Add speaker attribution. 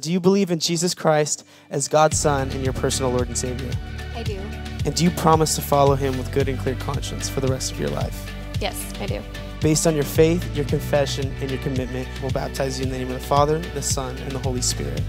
Speaker 1: Do you believe in Jesus Christ as God's Son and your personal Lord and Savior?
Speaker 2: I do.
Speaker 1: And do you promise to follow him with good and clear conscience for the rest of your life?
Speaker 2: Yes, I do.
Speaker 1: Based on your faith, your confession, and your commitment, we'll baptize you in the name of the Father, the Son, and the Holy Spirit.